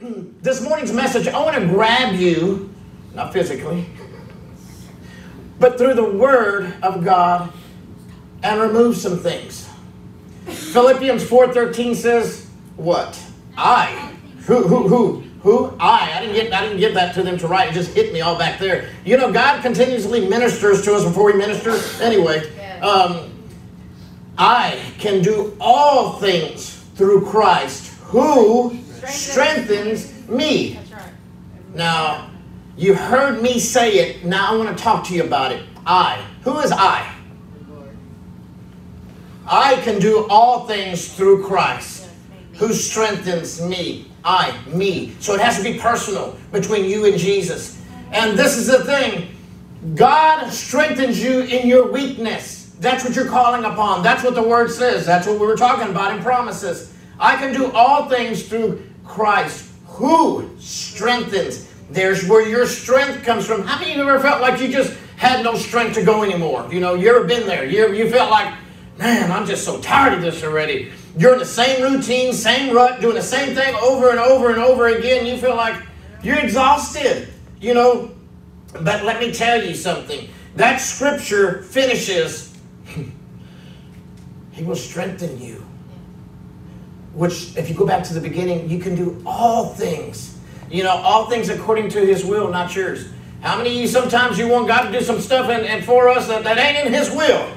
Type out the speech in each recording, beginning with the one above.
this morning's message, I want to grab you, not physically, but through the Word of God and remove some things. Philippians 4.13 says, what? I. Who, who, who? Who? I. I didn't get I didn't give that to them to write. It just hit me all back there. You know, God continuously ministers to us before He ministers. Anyway, um, I can do all things through Christ who strengthens me. Now, you heard me say it. Now I want to talk to you about it. I. Who is I? I can do all things through Christ who strengthens me. I, me. So it has to be personal between you and Jesus. And this is the thing God strengthens you in your weakness. That's what you're calling upon. That's what the word says. That's what we were talking about in promises. I can do all things through Christ who strengthens. There's where your strength comes from. How many of you ever felt like you just had no strength to go anymore? You know, you ever been there? You, you felt like, man, I'm just so tired of this already. You're in the same routine, same rut, doing the same thing over and over and over again. You feel like you're exhausted, you know. But let me tell you something. That scripture finishes, He will strengthen you. Which, if you go back to the beginning, you can do all things. You know, all things according to His will, not yours. How many of you sometimes you want God to do some stuff and, and for us that, that ain't in His will?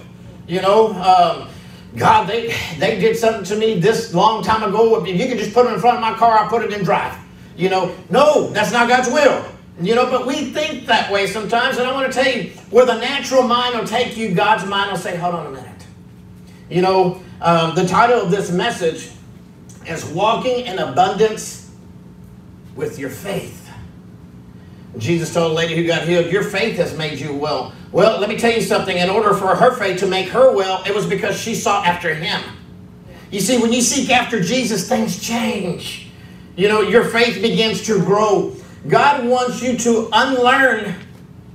You know, um, God, they they did something to me this long time ago. If you could just put it in front of my car, I'll put it in drive. You know, no, that's not God's will. You know, but we think that way sometimes. And I want to tell you, where the natural mind will take you, God's mind will say, hold on a minute. You know, um, the title of this message is Walking in Abundance with Your Faith. Jesus told a lady who got healed, Your faith has made you well. Well, let me tell you something. In order for her faith to make her well, it was because she sought after Him. You see, when you seek after Jesus, things change. You know, your faith begins to grow. God wants you to unlearn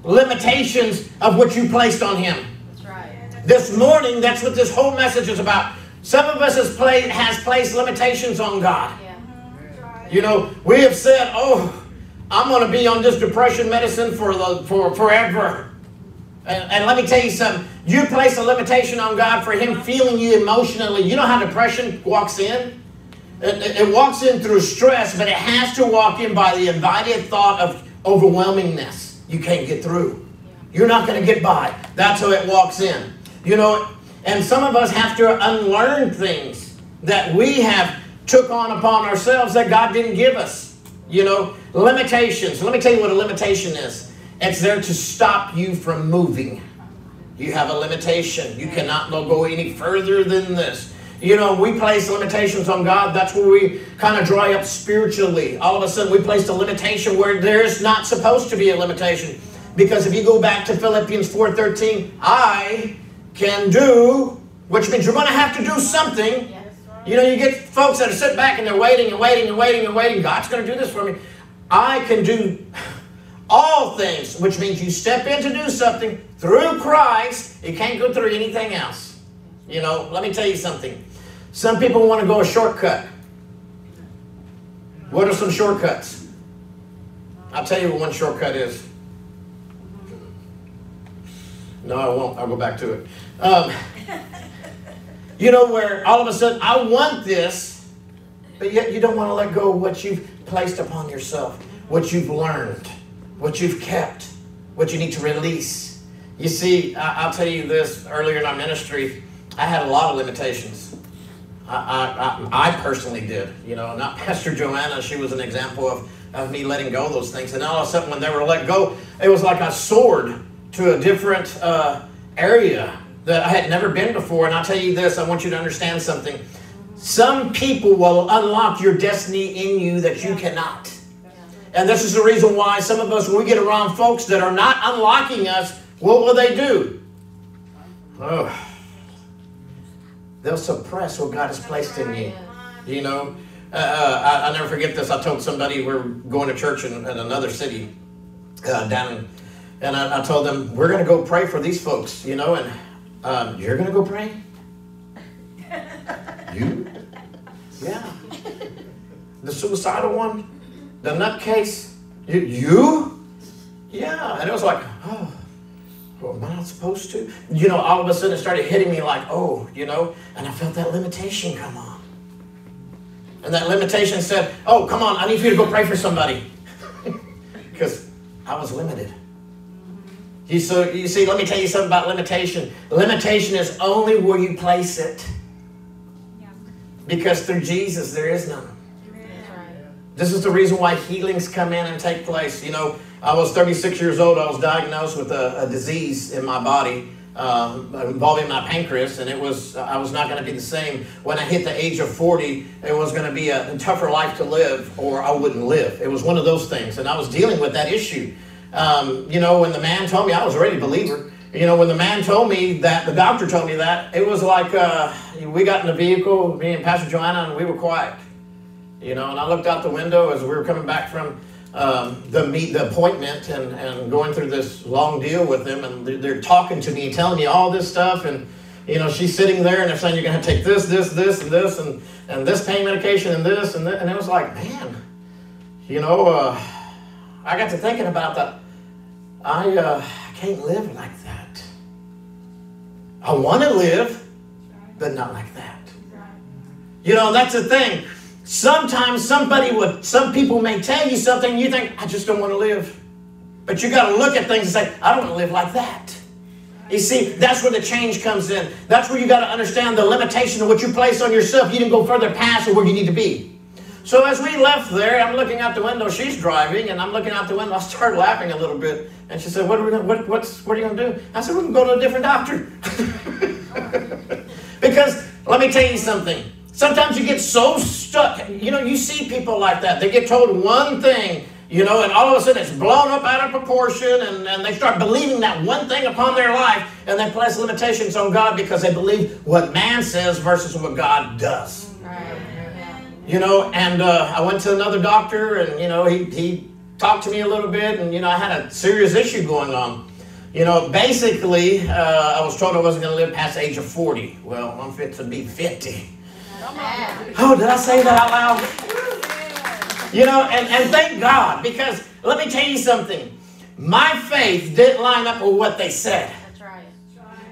limitations of what you placed on Him. That's right. This morning, that's what this whole message is about. Some of us has, play, has placed limitations on God. Yeah. You know, we have said, oh, I'm going to be on this depression medicine for the for forever. And, and, let me tell you something. You place a limitation on God for Him feeling you emotionally. You know how depression walks in? It, it, walks in through stress, but it has to walk in by the invited thought of overwhelmingness. You can't get through. You're not going to get by. That's how it walks in. You know, and some of us have to unlearn things that we have took on upon ourselves that God didn't give us. You know, limitations. Let me tell you what a limitation is. It's there to stop you from moving. You have a limitation. You cannot go any further than this. You know, we place limitations on God. That's where we kind of dry up spiritually. All of a sudden, we place a limitation where there's not supposed to be a limitation. Because if you go back to Philippians 4.13, I can do, which means you're going to have to do something. You know, you get folks that are sitting back and they're waiting and waiting and waiting and waiting. God's going to do this for me. I can do all things, which means you step in to do something through Christ. It can't go through anything else. You know, let me tell you something. Some people want to go a shortcut. What are some shortcuts? I'll tell you what one shortcut is. No, I won't. I'll go back to it. Um, you know, where all of a sudden, I want this, but yet you don't want to let go of what you've placed upon yourself, what you've learned, what you've kept, what you need to release. You see, I, will tell you this earlier in our ministry, I had a lot of limitations. I, I, I, personally did. You know, not Pastor Johana, she was an example of, of me letting go of those things. And all of a sudden, when they were let go, it was like a sword to a different uh, area that I had never been before. And I'll tell you this, I want you to understand something. Some people will unlock your destiny in you that you cannot. And this is the reason why some of us, when we get around folks that are not unlocking us, what will they do? Oh, they'll suppress what God has placed in you. You know, uh, uh I, will never forget this. I told somebody we are going to church in, in another city uh, down in and I, I told them, we're going to go pray for these folks, you know, and um, you're going to go pray? you? Yeah. The suicidal one? The nutcase? You? you? Yeah. And it was like, oh, well, am I not supposed to? You know, all of a sudden it started hitting me like, oh, you know, and I felt that limitation come on. And that limitation said, oh, come on, I need you to go pray for somebody. Because I was limited. You, so, you see, let me tell you something about limitation. Limitation is only where you place it. Because through Jesus, there is none. This is the reason why healings come in and take place. You know, I was 36 years old. I was diagnosed with a, a disease in my body um, involving my pancreas, and it was I was not going to be the same. When I hit the age of 40, it was going to be a tougher life to live, or I wouldn't live. It was one of those things, and I was dealing with that issue. Um, you know, when the man told me, I was already a believer. You know, when the man told me that, the doctor told me that, it was like uh, we got in the vehicle, me and Pastor Johana, and we were quiet. You know, and I looked out the window as we were coming back from um, the meet, the appointment, and, and going through this long deal with them, and they're, they're talking to me, telling me all this stuff, and you know, she's sitting there, and they're saying you're going to take this, this, this, and this, and and this pain medication, and this, and this, and it was like, man, you know, uh, I got to thinking about that. I uh, can't live like that. I want to live, but not like that. You know, that's the thing. Sometimes somebody would, some people may tell you something, you think, I just don't want to live. But you got to look at things and say, I don't want to live like that. You see, that's where the change comes in. That's where you got to understand the limitation of what you place on yourself. You didn't go further past where you need to be. So as we left there, I'm looking out the window. She's driving, and I'm looking out the window. I started laughing a little bit, and she said, "What are we? Gonna, what, what's? What are you going to do?" I said, "We can go to a different doctor." because let me tell you something. Sometimes you get so stuck. You know, you see people like that. They get told one thing, you know, and all of a sudden it's blown up out of proportion, and, and they start believing that one thing upon their life, and they place limitations on God because they believe what man says versus what God does. Right. You know, and uh, I went to another doctor, and, you know, he, he talked to me a little bit, and, you know, I had a serious issue going on. You know, basically, uh, I was told I wasn't going to live past the age of 40. Well, I'm fit to be 50. Oh, did I say that out loud? You know, and, and thank God, because let me tell you something. My faith didn't line up with what they said.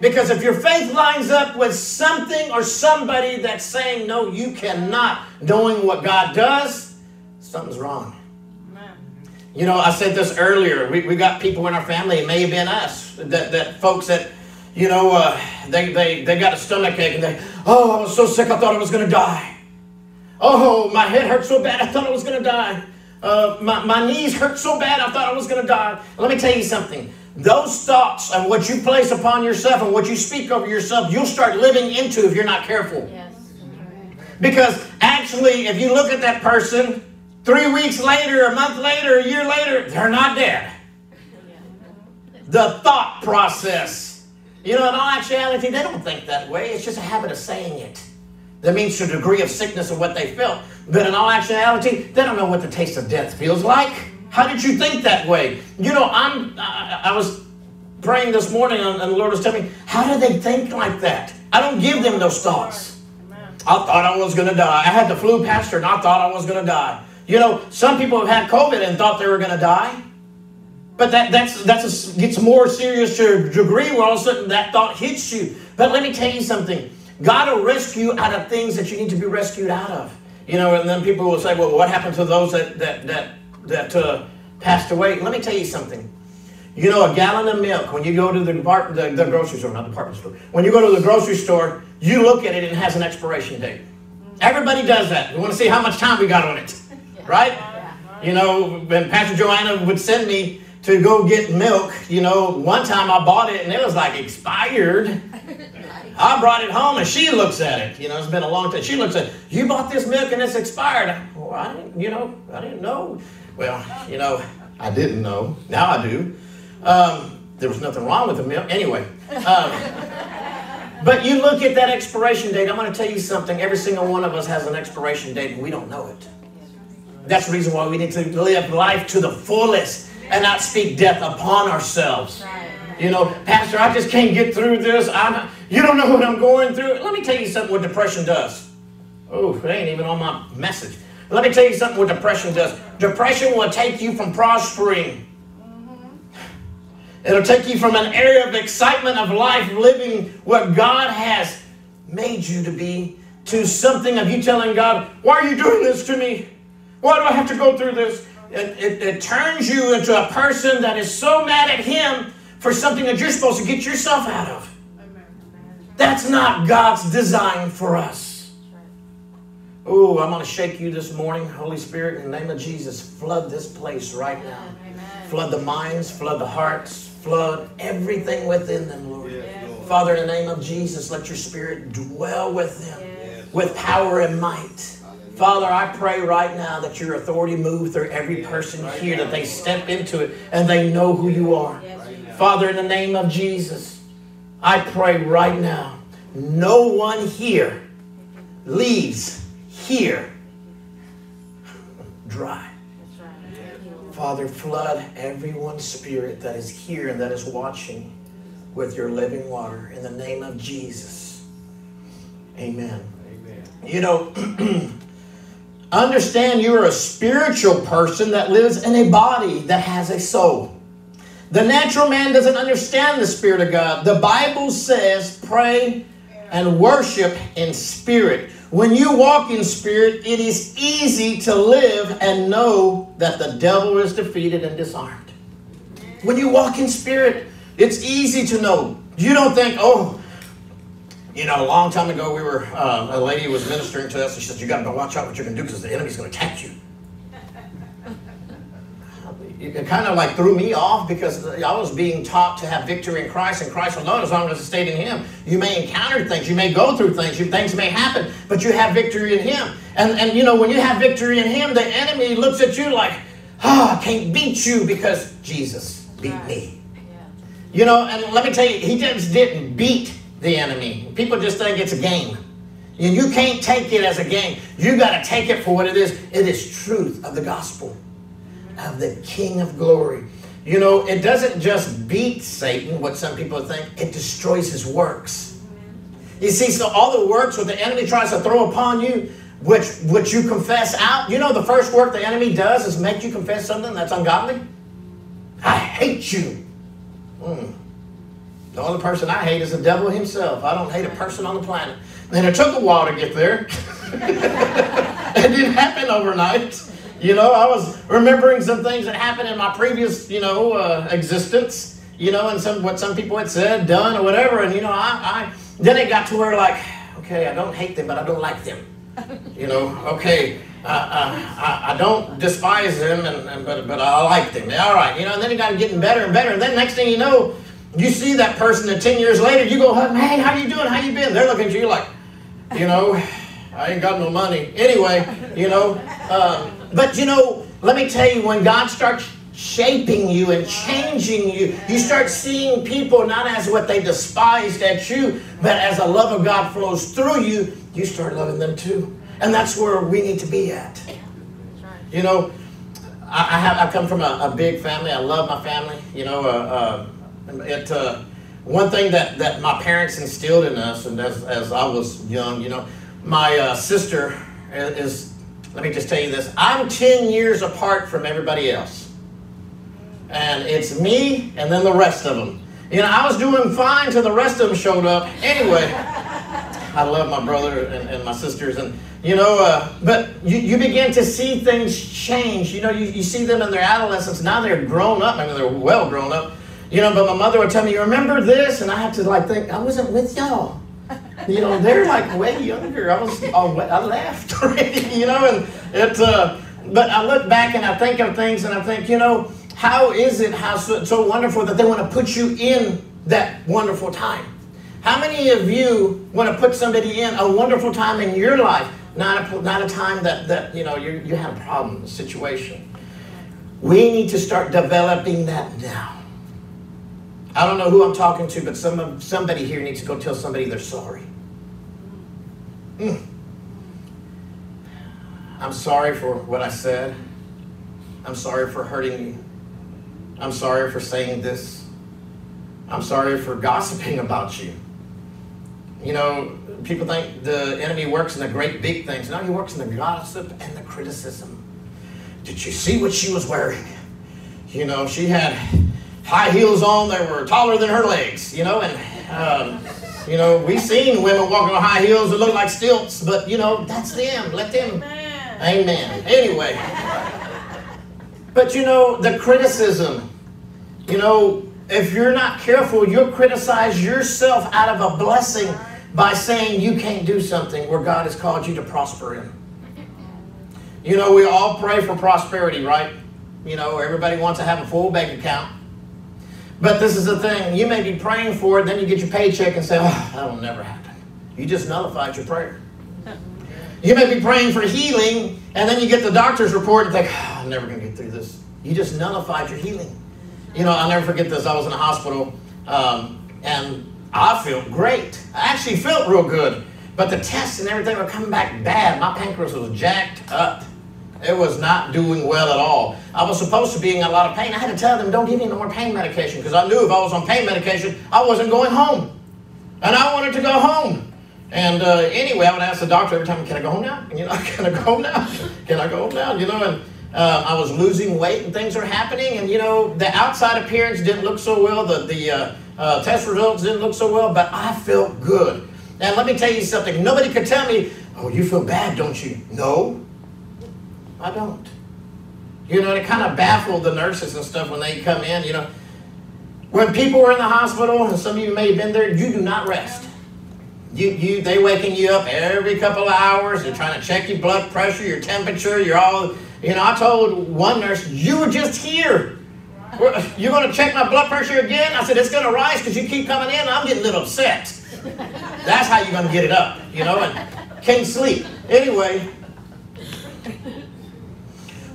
Because if your faith lines up with something or somebody that's saying, no, you cannot, knowing what God does, something's wrong. You know, I said this earlier. We, we got people in our family, it may have been us, that, that folks that you know, uh, they, they, they got a stomach ache and they, oh, I was so sick I thought I was going to die. Oh, my head hurt so bad I thought I was going to die. Uh, my, my knees hurt so bad I thought I was going to die. Let me tell you something. Those thoughts and what you place upon yourself and what you speak over yourself, you'll start living into if you're not careful. Yes. Because actually, if you look at that person, three weeks later, a month later, a year later, they're not dead. The thought process you know, in all actuality, they don't think that way. It's just a habit of saying it. That means to a degree of sickness of what they felt. But in all actuality, they don't know what the taste of death feels like. How did you think that way? You know, I'm. I, I was praying this morning, and the Lord was telling me, how do they think like that? I don't give them those thoughts. I thought I was going to die. I had the flu, pastor, and I thought I was going to die. You know, some people have had COVID and thought they were going to die. But that that's that's a, gets more serious to a degree where all of a sudden that thought hits you. But let me tell you something. God will rescue you out of things that you need to be rescued out of. You know, and then people will say, "Well, what happened to those that that that that uh, passed away?" Let me tell you something. You know, a gallon of milk when you go to the, depart- the, the grocery store, not department store. When you go to the grocery store, you look at it and it has an expiration date. Everybody does that. We want to see how much time we got on it, right? You know, when Pastor Johana would send me to go get milk. You know, one time I bought it and it was like expired. I brought it home and she looks at it. You know, it's been a long time. She looks at, it, you bought this milk and it's expired. Well, I didn't, you know, I didn't know. Well, you know, I didn't know. Now I do. Um, there was nothing wrong with the milk. Anyway. Um, but you look at that expiration date. I'm going to tell you something. Every single one of us has an expiration date and we don't know it. That's the reason why we need to live life to the fullest and not speak death upon ourselves. You know, Pastor, I just can't get through this. I'm, you don't know what I'm going through. Let me tell you something what depression does. Oh, it ain't even on my message. Let me tell you something what depression does. Depression will take you from prospering. It'll take you from an area of excitement of life, living what God has made you to be, to something of you telling God, Why are you doing this to me? Why do I have to go through this? It, it, it turns you into a person that is so mad at Him for something that you're supposed to get yourself out of. That's not God's design for us. Oh, I'm going to shake you this morning, Holy Spirit, in the name of Jesus. Flood this place right now. Flood the minds, flood the hearts, flood everything within them, Lord. Yes, Father, in the name of Jesus, let your Spirit dwell with them yes. with power and might. Father, I pray right now that your authority move through every person here, that they step into it and they know who you are. Father, in the name of Jesus, I pray right now, no one here leaves here dry. Father, flood everyone's spirit that is here and that is watching with your living water in the name of Jesus. Amen. Amen. You know, understand you're a spiritual person that lives in a body that has a soul. The natural man doesn't understand the Spirit of God. The Bible says, pray and worship in spirit. When you walk in spirit, it is easy to live and know that the devil is defeated and disarmed. When you walk in spirit, it's easy to know. You don't think, oh, you know, a long time ago, we were, uh, a lady was ministering to us, and she said, You got to watch out what you're going to do because the enemy's going to attack you it kind of like threw me off because I was being taught to have victory in Christ and Christ alone as long as it stayed in Him. You may encounter things, you may go through things, things may happen, but you have victory in Him. And, and you know, when you have victory in Him, the enemy looks at you like, oh, I can't beat you because Jesus beat right. me. Yeah. You know, and let me tell you, He just didn't beat the enemy. People just think it's a game. And you can't take it as a game. You got to take it for what it is. It is truth of the gospel of the King of glory. You know, it doesn't just beat Satan, what some people think, it destroys his works. You see, so all the works what the enemy tries to throw upon you, which which you confess out, you know the first work the enemy does is make you confess something that's ungodly? I hate you. Mm. The only person I hate is the devil himself. I don't hate a person on the planet. And it took a while to get there. it didn't happen overnight. You know, I was remembering some things that happened in my previous, you know, uh, existence. You know, and some what some people had said, done, or whatever. And you know, I, I then it got to where like, okay, I don't hate them, but I don't like them. You know, okay, uh, uh, I, I don't despise them, and, and, but but I like them. All right, you know. And then it got getting better and better. And then next thing you know, you see that person, and ten years later, you go, hey, how you doing? How you been? They're looking at you like, you know, I ain't got no money. Anyway, you know. Um, but you know, let me tell you, when God starts shaping you and changing you, you start seeing people not as what they despised at you, but as the love of God flows through you, you start loving them too. And that's where we need to be at. You know, I, I have I come from a, a, big family. I love my family. You know, uh, uh, it. Uh, one thing that, that my parents instilled in us, and as, as I was young, you know, my uh, sister is let me just tell you this. I'm 10 years apart from everybody else. And it's me and then the rest of them. You know, I was doing fine till the rest of them showed up. Anyway, I love my brother and, and my sisters. And, you know, uh, but you, you begin to see things change. You know, you, you see them in their adolescence. Now they're grown up. I mean, they're well grown up. You know, but my mother would tell me, you remember this? And I have to like think, I wasn't with y'all you know, they're like way younger. I was, oh, I left already, you know, and it, uh, but I look back and I think of things and I think, you know, how is it how so, so wonderful that they want to put you in that wonderful time? How many of you want to put somebody in a wonderful time in your life, not a, not a time that, that you know, you, you had a problem, a situation? We need to start developing that now. I don't know who I'm talking to, but some somebody here needs to go tell somebody they're sorry. Mm. I'm sorry for what I said. I'm sorry for hurting you. I'm sorry for saying this. I'm sorry for gossiping about you. You know, people think the enemy works in the great big things. No, he works in the gossip and the criticism. Did you see what she was wearing? You know, she had high heels on that were taller than her legs, you know, and, um, you know, we've seen women walking on high heels that look like stilts, but, you know, that's them. Let them. Amen. Amen. Anyway. But, you know, the criticism, you know, if you're not careful, you'll criticize yourself out of a blessing by saying you can't do something where God has called you to prosper in. You know, we all pray for prosperity, right? You know, everybody wants to have a full bank account. But this is the thing, you may be praying for it, then you get your paycheck and say, oh, that'll never happen. You just nullified your prayer. You may be praying for healing, and then you get the doctor's report and think, oh, I'm never going to get through this. You just nullified your healing. You know, I'll never forget this. I was in a hospital, um, and I felt great. I actually felt real good. But the tests and everything were coming back bad. My pancreas was jacked up. It was not doing well at all. I was supposed to be in a lot of pain. I had to tell them, don't give me no more pain medication because I knew if I was on pain medication, I wasn't going home. And I wanted to go home. And uh, anyway, I would ask the doctor every time, can I go home now? You know, can I go home now? Can I go home now? You know, and uh, I was losing weight and things were happening. And, you know, the outside appearance didn't look so well. The, the uh, uh, test results didn't look so well, but I felt good. And let me tell you something. Nobody could tell me, oh, you feel bad, don't you? No, I don't. You know, it kind of baffled the nurses and stuff when they come in, you know. When people were in the hospital, and some of you may have been there, you do not rest. You, you, they waking you up every couple of hours. They're trying to check your blood pressure, your temperature. You're all, you know. I told one nurse, "You were just here. You're going to check my blood pressure again?" I said, "It's going to rise because you keep coming in. I'm getting a little upset." That's how you're going to get it up, you know. And can't sleep anyway.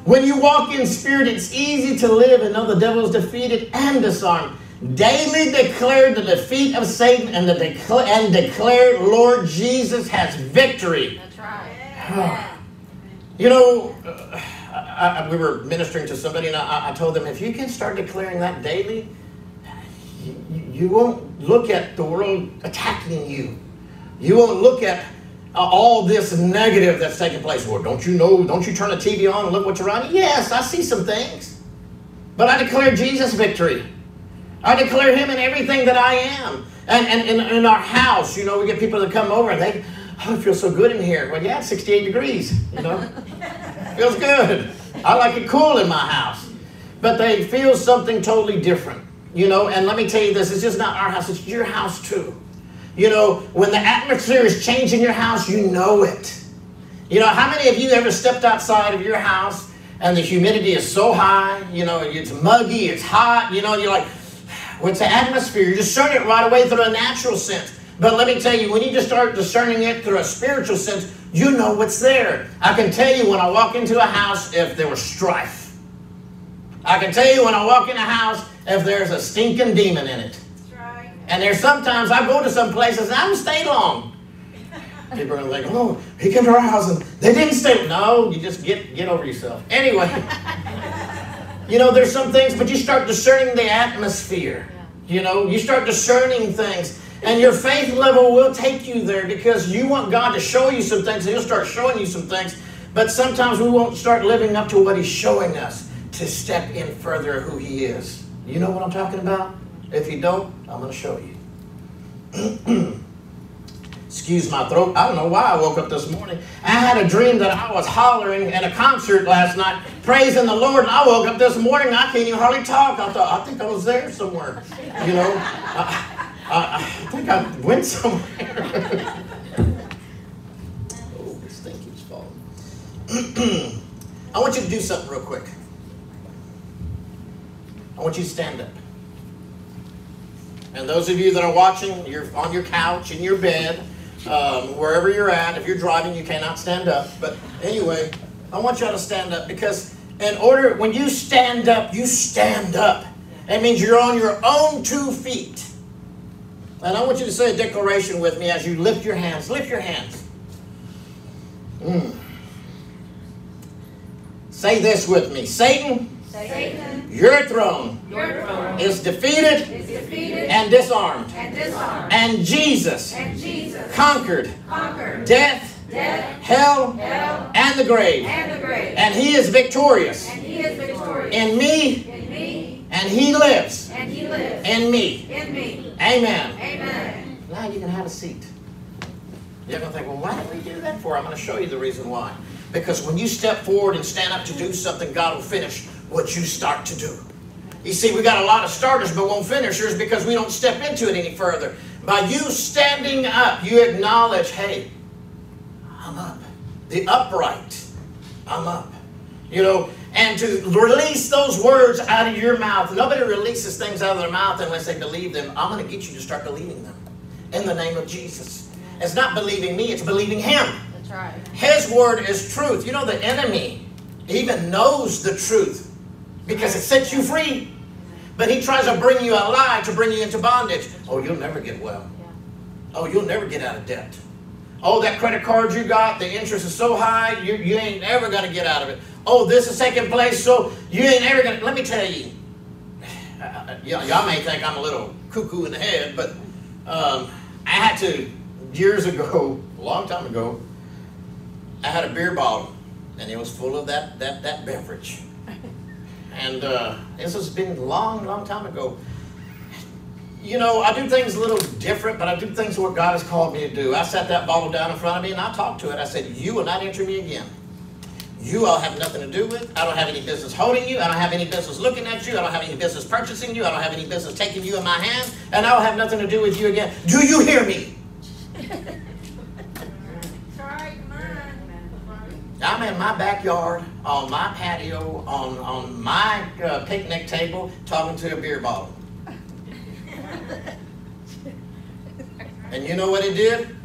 When you walk in spirit, it's easy to live and know the devil is defeated and disarmed. Daily declare the defeat of Satan and, the decla- and declare Lord Jesus has victory. That's right. you know, uh, I, I, we were ministering to somebody and I, I, told them if you can start declaring that daily, you, you won't look at the world attacking you. You won't look at uh, all this negative that's taking place. Well, don't you know, don't you turn the TV on and look what's around you? Yes, I see some things. But I declare Jesus' victory. I declare him in everything that I am. And, and, and in our house, you know, we get people that come over and they, oh, it feels so good in here. Well, yeah, 68 degrees, you know. feels good. I like it cool in my house. But they feel something totally different, you know. And let me tell you this, it's just not our house, it's your house too. You know, when the atmosphere is changing your house, you know it. You know, how many of you ever stepped outside of your house and the humidity is so high, you know, it's muggy, it's hot, you know, you're like, what's the atmosphere? You discern it right away through a natural sense. But let me tell you, when you just start discerning it through a spiritual sense, you know what's there. I can tell you when I walk into a house if there was strife. I can tell you when I walk in a house if there's a stinking demon in it. And there's sometimes I go to some places and I don't stay long. People are like, oh, he came to our house and they didn't stay. No, you just get get over yourself. Anyway, you know, there's some things, but you start discerning the atmosphere. You know, you start discerning things. And your faith level will take you there because you want God to show you some things and He'll start showing you some things. But sometimes we won't start living up to what He's showing us to step in further who He is. You know what I'm talking about? If you don't, I'm going to show you. Excuse my throat. I don't know why I woke up this morning. I had a dream that I was hollering at a concert last night, praising the Lord, and I woke up this morning. I can't even hardly talk. I thought, I think I was there somewhere. You know, I, I, I think I went somewhere. oh, this thing keeps falling. I want you to do something real quick. I want you to stand up. And those of you that are watching, you're on your couch, in your bed, um, wherever you're at. If you're driving, you cannot stand up. But anyway, I want y'all to stand up because in order, when you stand up, you stand up. It means you're on your own two feet. And I want you to say a declaration with me as you lift your hands. Lift your hands. Mm. Say this with me Satan, Satan, your throne your throne, is defeated is defeated and disarmed. and disarmed. And Jesus And Jesus conquered conquered death, death, hell, hell, and the grave. and the grave. And he is victorious And he is victorious in me, in me, and he lives and he lives in me. in me. Amen. Amen. Now you can have a seat. You're going to think, well, why did we do that for? I'm going to show you the reason why. Because when you step forward and stand up to do something, God will finish what you start to do. You see, we got a lot of starters but won't finishers because we don't step into it any further. By you standing up, you acknowledge, hey, I'm up. The upright, I'm up. You know, and to release those words out of your mouth. Nobody releases things out of their mouth unless they believe them. I'm going to get you to start believing them in the name of Jesus. It's not believing me, it's believing Him. That's right. His word is truth. You know, the enemy even knows the truth because it sets you free. But he tries to bring you a lie to bring you into bondage. Oh, you'll never get well. Oh, you'll never get out of debt. Oh, that credit card you got, the interest is so high, you, you ain't ever going to get out of it. Oh, this is taking place, so you ain't ever going to. Let me tell you. Y'all y'all may think I'm a little cuckoo in the head, but um, I had to, years ago, a long time ago, I had a beer bottle, and it was full of that, that, that beverage. And uh, this has been a long, long time ago. You know, I do things a little different, but I do things what God has called me to do. I set that bottle down in front of me and I talked to it. I said, You will not enter me again. You I'll have nothing to do with. I don't have any business holding you. I don't have any business looking at you. I don't have any business purchasing you. I don't have any business taking you in my hand. And I'll have nothing to do with you again. Do you hear me? I'm in my backyard, on my patio, on, on my uh, picnic table, talking to a beer bottle. And you know what it did?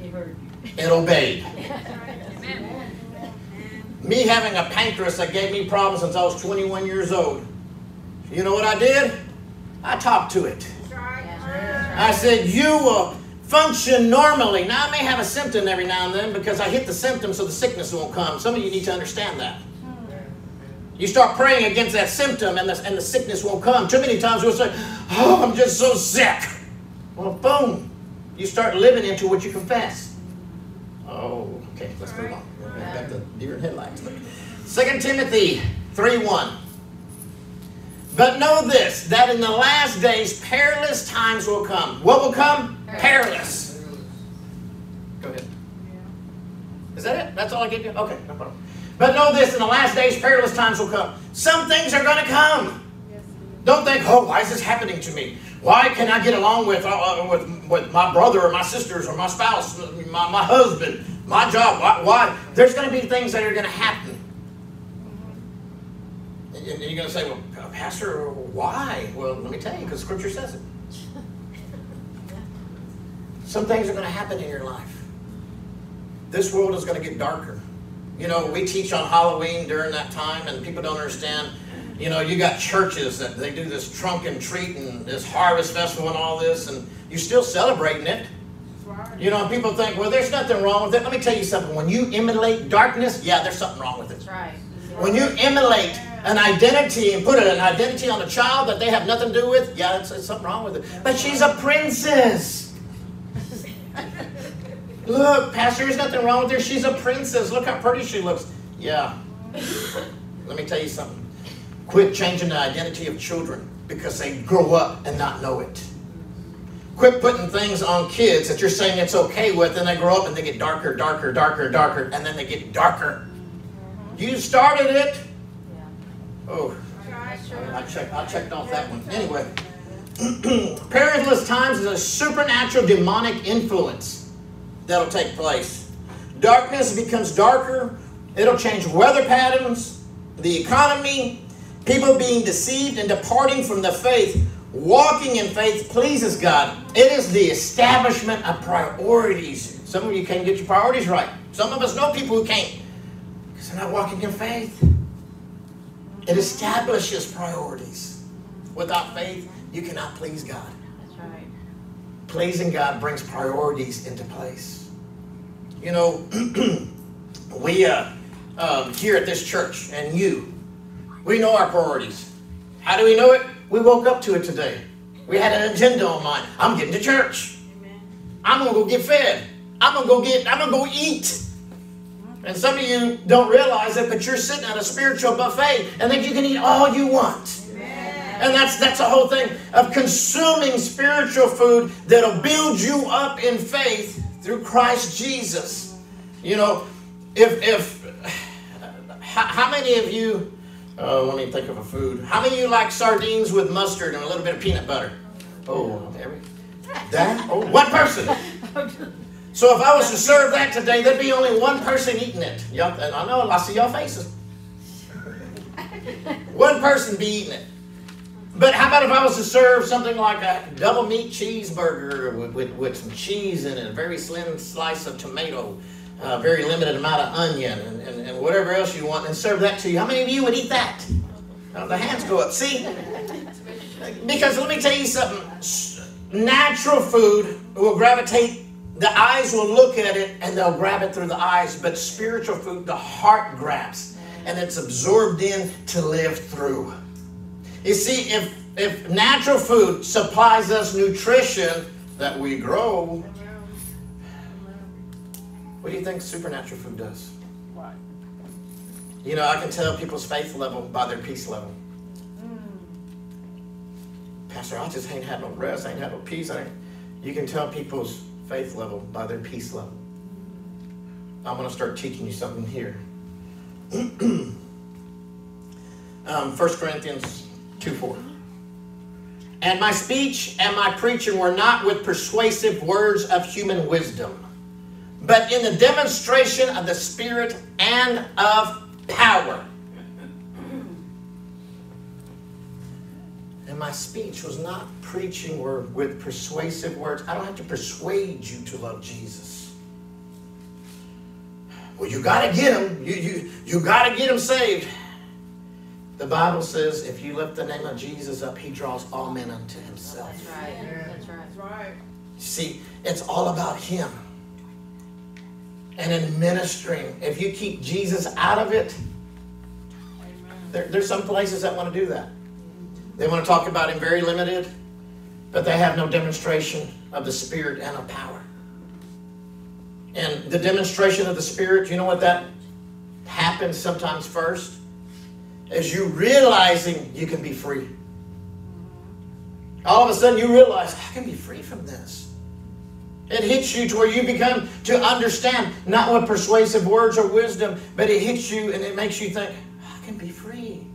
It obeyed. Me having a pancreas that gave me problems since I was 21 years old. You know what I did? I talked to it. I said, You will function normally. Now, I may have a symptom every now and then because I hit the symptom so the sickness won't come. Some of you need to understand that. You start praying against that symptom and the, and the sickness won't come. Too many times we'll say, Oh, I'm just so sick. Well, boom. You start living into what you confess. Oh, okay, let's move on. Got the deer in headlights. Second Timothy 3 1. But know this, that in the last days perilous times will come. What will come? Perilous. Go ahead. Is that it? That's all I gave you? Okay, no problem. But know this, in the last days perilous times will come. Some things are going to come. Don't think, oh, why is this happening to me? Why can I get along with, uh, with, with my brother or my sisters or my spouse, my, my husband, my job? Why, why? There's going to be things that are going to happen. And you're going to say, well, Pastor, why? Well, let me tell you, because Scripture says it. Some things are going to happen in your life. This world is going to get darker. You know, we teach on Halloween during that time, and people don't understand. You know, you got churches that they do this trunk and treat and this harvest festival and all this, and you're still celebrating it. You know, people think, well, there's nothing wrong with it. Let me tell you something. When you emulate darkness, yeah, there's something wrong with it. Right. When you emulate an identity and put an identity on a child that they have nothing to do with, yeah, it's, it's something wrong with it. But she's a princess. Look, Pastor, there's nothing wrong with her. She's a princess. Look how pretty she looks. Yeah. Let me tell you something. Quit changing the identity of children because they grow up and not know it. Quit putting things on kids that you're saying it's okay with, and they grow up and they get darker, darker, darker, darker, and then they get darker. You started it. Oh, I checked. I checked off that one. Anyway, perilous times is a supernatural demonic influence that'll take place. Darkness becomes darker. It'll change weather patterns, the economy, people being deceived and departing from the faith. Walking in faith pleases God. It is the establishment of priorities. Some of you can't get your priorities right. Some of us know people who can't because they're not walking in faith. It establishes priorities. Without faith, you cannot please God. That's right. Pleasing God brings priorities into place. You know, we uh, um, here at this church and you, we know our priorities. How do we know it? We woke up to it today. We had an agenda on mind. I'm getting to church. I'm gonna go get fed. I'm gonna go get. I'm gonna go eat. And some of you don't realize it, but you're sitting at a spiritual buffet and think you can eat all you want. And that's that's the whole thing of consuming spiritual food that'll build you up in faith through Christ Jesus. You know, if if how, how many of you uh, let me think of a food. How many of you like sardines with mustard and a little bit of peanut butter? Oh, every that oh one person. So if I was to serve that today, there'd be only one person eating it. Y'all, and I know I see y'all faces. One person be eating it. But how about if I was to serve something like a double meat cheeseburger with, with, with some cheese in it, a very slim slice of tomato, a very limited amount of onion, and, and, and whatever else you want, and serve that to you? How many of you would eat that? The hands go up. See? Because let me tell you something. Natural food will gravitate, the eyes will look at it and they'll grab it through the eyes. But spiritual food, the heart grabs and it's absorbed in to live through. You see, if, if natural food supplies us nutrition that we grow, what do you think supernatural food does? You know, I can tell people's faith level by their peace level. Pastor, I just ain't had no rest, I ain't had no peace. I ain't. You can tell people's faith level by their peace level. I'm going to start teaching you something here. um, 1 Corinthians 2 4. And my speech and my preaching were not with persuasive words of human wisdom, but in the demonstration of the Spirit and of power And my speech was not preaching or with persuasive words. I don't have to persuade you to love Jesus. Well, you got to get him. You, you, you got to get him saved. The Bible says if you lift the name of Jesus up, he draws all men unto himself. That's right. That's right. That's right. See, it's all about him. And in ministering, if you keep Jesus out of it, there, there's some places that want to do that. They want to talk about him very limited, but they have no demonstration of the Spirit and of power. And the demonstration of the Spirit, you know what that happens sometimes first? As you realizing you can be free. All of a sudden you realize, I can be free from this. It hits you to where you become to understand not with persuasive words or wisdom, but it hits you and it makes you think, I can be free.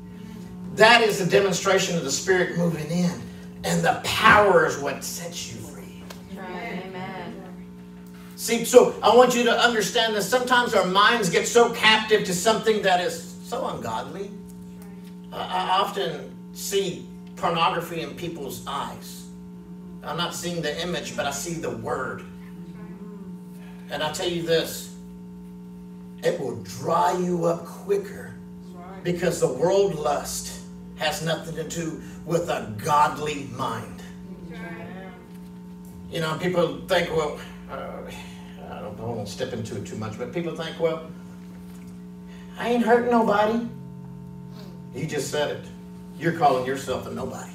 That is the demonstration of the Spirit moving in. And the power is what sets you free. Right. Amen. See, so I want you to understand that sometimes our minds get so captive to something that is so ungodly. I, often see pornography in people's eyes. I'm not seeing the image, but I see the word. And I tell you this it will dry you up quicker because the world lust has nothing to do with a godly mind. You know, people think, well, uh, I don't, I won't step into it too much, but people think, well, I ain't hurting nobody. You just said it. You're calling yourself a nobody.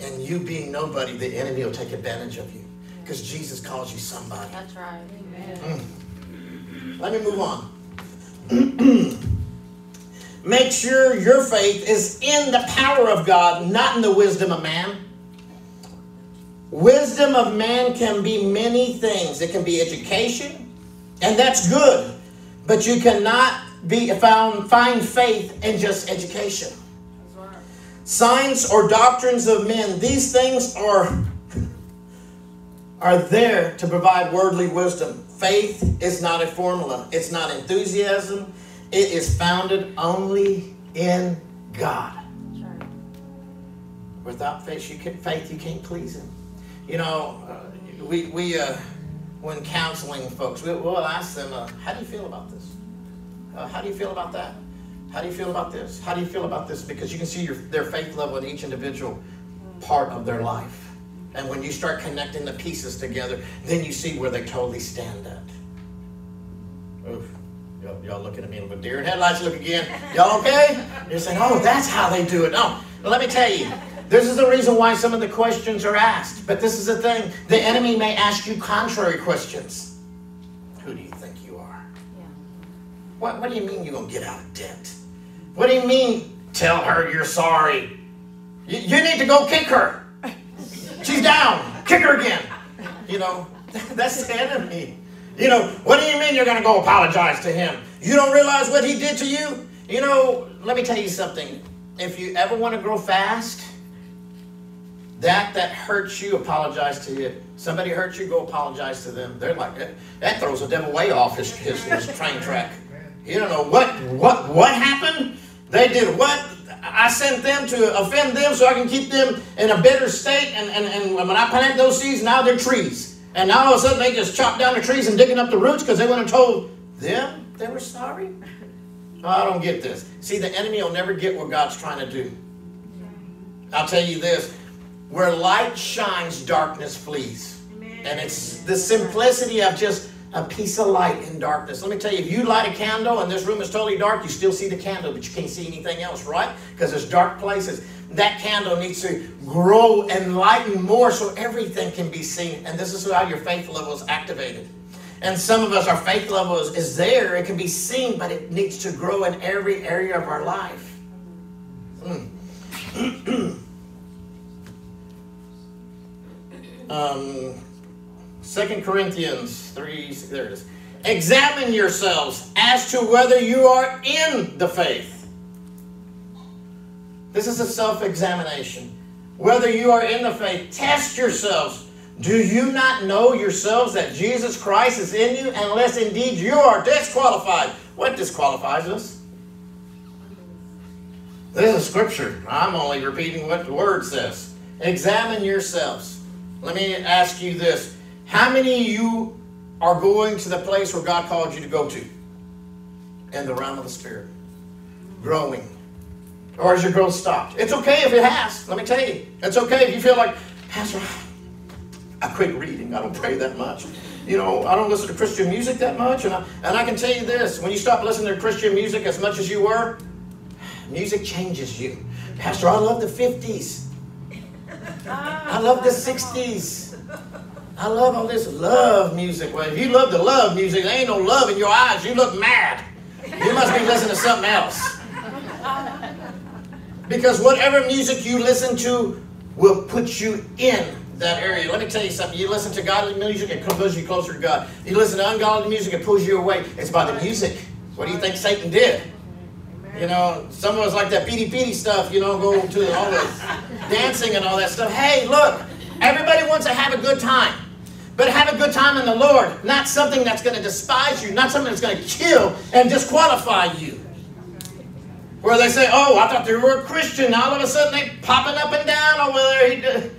And you being nobody, the enemy will take advantage of you because Jesus calls you somebody. That's right. Amen. Mm. Let me move on. Make sure your faith is in the power of God, not in the wisdom of man. Wisdom of man can be many things. It can be education, and that's good. But you cannot be found find faith in just education. Signs or doctrines of men, these things are are there to provide worldly wisdom. Faith is not a formula. It's not enthusiasm. It is founded only in God. Without faith, you can't, faith, you can't please Him. You know, uh, we, we uh, when counseling folks, we, will ask them, uh, how do you feel about this? Uh, how do you feel about that? How do you feel about this? How do you feel about this? Because you can see your, their faith level in each individual part of their life. And when you start connecting the pieces together, then you see where they totally stand at. Oof. Y'all, looking at me with deer in headlights look again. Y'all okay? You're saying, oh, that's how they do it. No, let me tell you. This is the reason why some of the questions are asked. But this is the thing. The enemy may ask you contrary questions. Who do you think. What, what do you mean you're going to get out of debt? What do you mean tell her you're sorry? You, you need to go kick her. She's down. Kick her again. You know, that's the enemy. You know, what do you mean you're going to go apologize to him? You don't realize what he did to you? You know, let me tell you something. If you ever want to grow fast, that that hurts you, apologize to you. Somebody hurts you, go apologize to them. They're like, that throws the devil way off his, his, his train track. You don't know what what what happened. They did what? I sent them to offend them so I can keep them in a better state. And, and, and when I plant those seeds, now they're trees. And now all of a sudden they just chop down the trees and digging up the roots because they wouldn't have told them they were sorry? Oh, I don't get this. See, the enemy will never get what God's trying to do. I'll tell you this where light shines, darkness flees. And it's the simplicity of just a piece of light in darkness. Let me tell you, if you light a candle and this room is totally dark, you still see the candle, but you can't see anything else, right? Because there's dark places that candle needs to grow and lighten more so everything can be seen. And this is how your faith level is activated. And some of us, our faith level is, is there, it can be seen, but it needs to grow in every area of our life. Mm. um, 2 Corinthians 3, there it is. Examine yourselves as to whether you are in the faith. This is a self examination. Whether you are in the faith, test yourselves. Do you not know yourselves that Jesus Christ is in you, unless indeed you are disqualified? What disqualifies us? This is scripture. I'm only repeating what the word says. Examine yourselves. Let me ask you this. How many of you are going to the place where God called you to go to? In the realm of the Spirit. Growing or has your growth stopped? It's okay if it has. Let me tell you. It's okay if you feel like, Pastor, I quit reading. I don't pray that much. You know, I don't listen to Christian music that much. And I, and I can tell you this when you stop listening to Christian music as much as you were, music changes you. Pastor, I love the 50s. I love the 60s. I love all this love music. Well, if you love the love music, there ain't no love in your eyes. You look mad. You must be listening to something else. Because whatever music you listen to will put you in that area. Let me tell you something. You listen to godly music, it pulls you closer to God. You listen to ungodly music, it pulls you away. It's by the music. What do you think Satan did? You know, some of us like that beady beady stuff, you know, go to all the dancing and all that stuff. Hey, look, everybody wants to have a good time. But have a good time in the Lord, not something that's going to despise you, not something that's going to kill and disqualify you. Where they say, oh, I thought they were a Christian. All of a sudden they popping up and down over there. He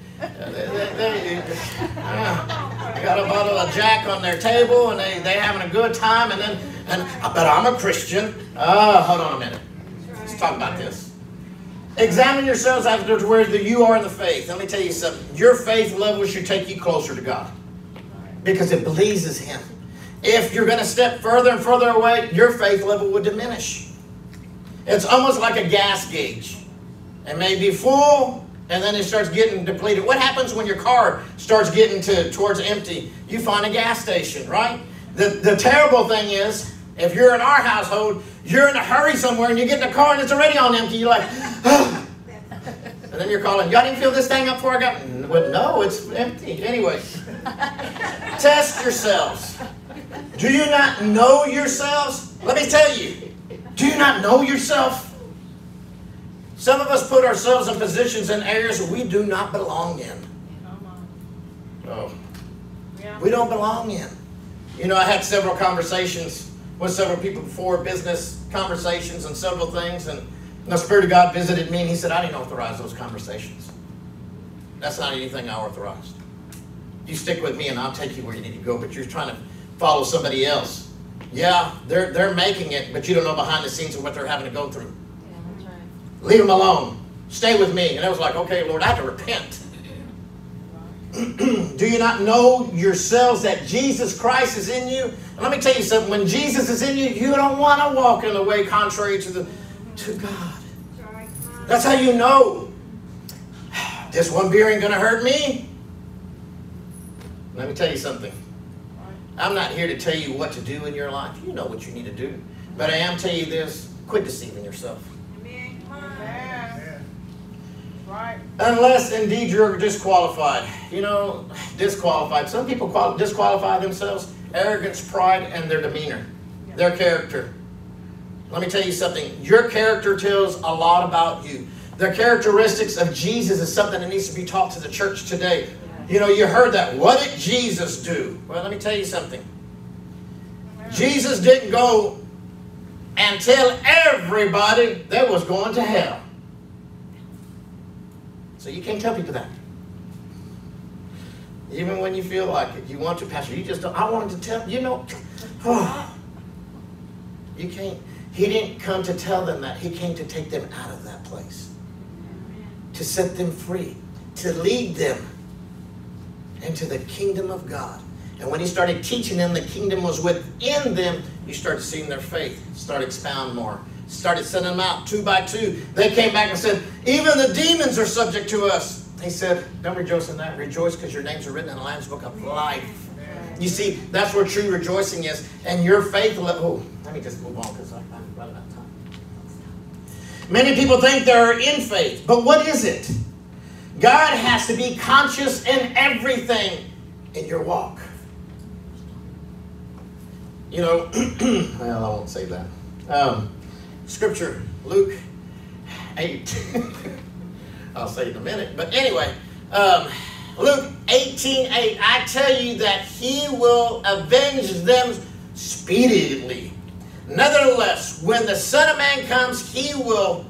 got a bottle of Jack on their table and they, they having a good time. And then, and but I'm a Christian. Oh, hold on a minute. Let's talk about this. Examine yourselves after where you are in the faith. Let me tell you something. Your faith level should take you closer to God because it pleases Him. If you're going to step further and further away, your faith level would diminish. It's almost like a gas gauge. It may be full, and then it starts getting depleted. What happens when your car starts getting to towards empty? You find a gas station, right? The, the terrible thing is, if you're in our household, you're in a hurry somewhere and you get in a car and it's already on empty. You're like, oh. and then you're calling, y'all didn't fill this thing up before I got, well, no, it's empty. Anyway, test yourselves. Do you not know yourselves? Let me tell you, do you not know yourself? Some of us put ourselves in positions and areas we do not belong in. Oh. We don't belong in. You know, I had several conversations with several people before, business conversations and several things, and the Spirit of God visited me and He said, I didn't authorize those conversations. That's not anything I authorized. You stick with me and I'll take you where you need to go, but you're trying to follow somebody else. Yeah, they're, they're making it, but you don't know behind the scenes of what they're having to go through. Yeah, that's right. Leave them alone. Stay with me. And I was like, okay, Lord, I have to repent. Do you not know yourselves that Jesus Christ is in you? And let me tell you something. When Jesus is in you, you don't want to walk in a way contrary to the to God. That's how you know. This one beer ain't gonna hurt me. Let me tell you something. I'm not here to tell you what to do in your life. You know what you need to do. But I am telling you this: quit deceiving yourself. Right. Unless indeed you're disqualified. You know, disqualified. Some people qual- disqualify themselves arrogance, pride, and their demeanor, their character. Let me tell you something. Your character tells a lot about you. The characteristics of Jesus is something that needs to be taught to the church today. You know, you heard that. What did Jesus do? Well, let me tell you something. Jesus didn't go and tell everybody that was going to hell. So you can't tell people that. Even when you feel like it, you want to, Pastor. You just don't. I wanted to tell you know. you can't. He didn't come to tell them that. He came to take them out of that place, to set them free, to lead them into the kingdom of God. And when he started teaching them, the kingdom was within them. You started seeing their faith start expound more started sending them out two by two. They came back and said, Even the demons are subject to us. He said, Don't rejoice in that. Rejoice because your names are written in the Lamb's Book of Life. You see, that's where true rejoicing is. And your faith level. Oh, let me just move on because I'm running out of time. Many people think they're in faith, but what is it? God has to be conscious in everything in your walk. You know, well, I won't say that. Um, scripture, Luke 8. I'll say it in a minute. But anyway, um, Luke 18 8. I tell you that he will avenge them speedily. Nevertheless, when the Son of Man comes, he will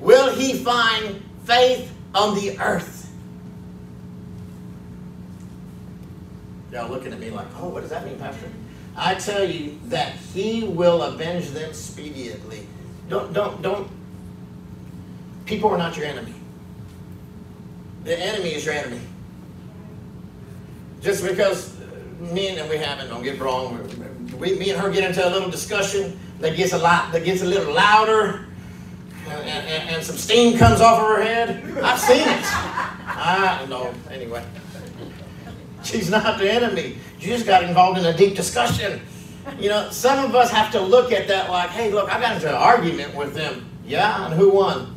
will he find faith on the earth. Y'all looking at me like, oh, what does that mean, Pastor? I tell you that he will avenge them speedily. Don't, don't, don't. People are not your enemy. The enemy is your enemy. Just because me and we haven't, don't get wrong, we, me and her get into a little discussion that gets a lot, that gets a little louder, and, and, some steam comes off of her head. I've seen it. I know. Anyway. She's not the enemy. You just got involved in a deep discussion. You know, some of us have to look at that like, hey, look, I got into an argument with them. Yeah, and who won?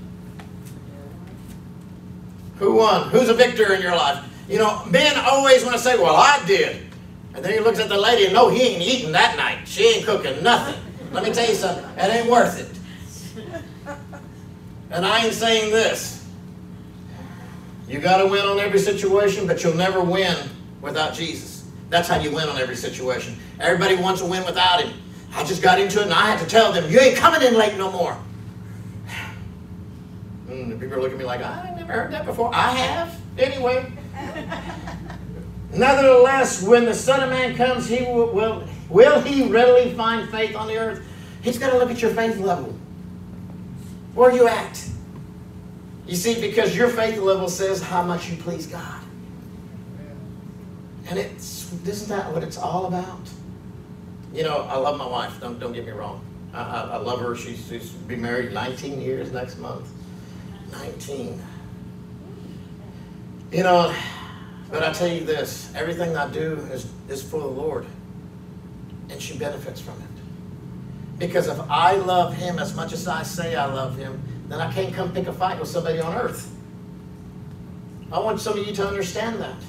Who won? Who's a victor in your life? You know, men always want to say, well, I did. And then he looks at the lady and no, he ain't eating that night. She ain't cooking nothing. Let me tell you something, it ain't worth it. And I ain't saying this. You got to win on every situation, but you'll never win without Jesus. That's how you win on every situation. Everybody wants to win without him. I just got into it and I had to tell them, you ain't coming in late no more. Mm, people are looking at me like, I never heard that before. I have. Anyway. Nevertheless, when the Son of Man comes, he will, will, will he readily find faith on the earth? He's got to look at your faith level. Where are you at? You see, because your faith level says how much you please God. And it's isn't that what it's all about? You know, I love my wife. Don't don't get me wrong. I, I, I love her. She's she's be married 19 years next month. 19. You know, but I tell you this: everything I do is is for the Lord, and she benefits from it. Because if I love Him as much as I say I love Him, then I can't come pick a fight with somebody on earth. I want some of you to understand that.